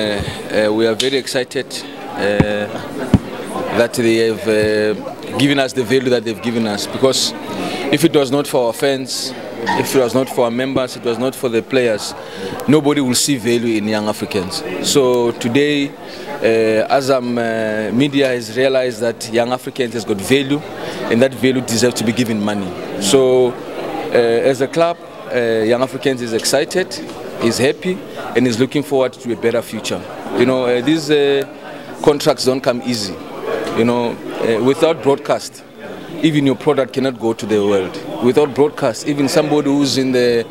Uh, we are very excited uh, that they have uh, given us the value that they've given us because if it was not for our fans, if it was not for our members, it was not for the players, nobody will see value in young Africans. So today, uh, Azam uh, Media has realized that young Africans has got value and that value deserves to be given money. So uh, as a club, uh, Young Africans is excited, is happy, and is looking forward to a better future. You know, uh, these uh, contracts don't come easy. You know, uh, without broadcast, even your product cannot go to the world. Without broadcast, even somebody who's in the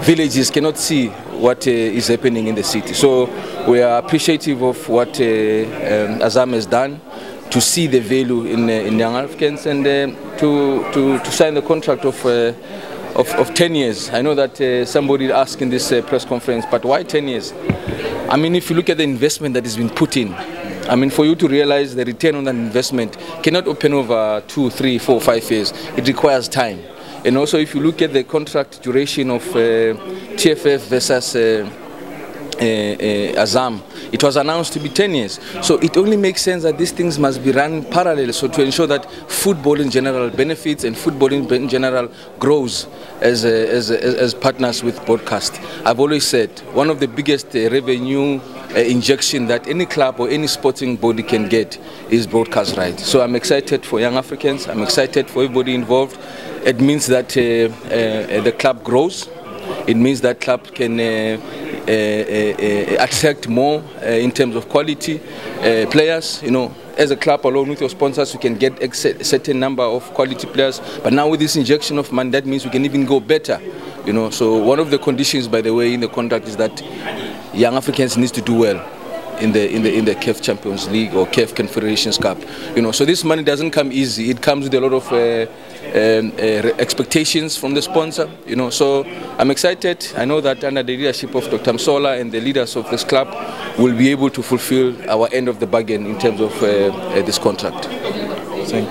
villages cannot see what uh, is happening in the city. So we are appreciative of what uh, um, Azam has done to see the value in, uh, in young Africans and to, to, to sign the contract of, of, of 10 years. I know that uh, somebody asked in this uh, press conference, but why 10 years? I mean, if you look at the investment that has been put in, I mean, for you to realize the return on that investment cannot open over two, three, four, five years. It requires time. And also, if you look at the contract duration of uh, TFF versus uh, uh, uh, Azam, it was announced to be 10 years. So it only makes sense that these things must be run parallel so to ensure that football in general benefits and football in, general grows as, uh, as, as, as partners with broadcast. I've always said one of the biggest uh, revenue uh, injection that any club or any sporting body can get is broadcast rights. So I'm excited for young Africans. I'm excited for everybody involved. It means that uh, uh, the club grows. It means that club can uh, uh, uh, attract more uh, in terms of quality uh, players. You know, as a club, along with your sponsors, we can get a certain number of quality players. But now with this injection of money, that means we can even go better. You know, so one of the conditions, by the way, in the contract is that young Africans needs to do well in the in the in the CAF Champions League or CAF Confederations Cup. You know, so this money doesn't come easy. It comes with a lot of uh, um, uh, expectations from the sponsor. You know, so I'm excited. I know that under the leadership of Dr. Msolla and the leaders of this club, we'll be able to fulfill our end of the bargain in terms of uh, uh, this contract. Thank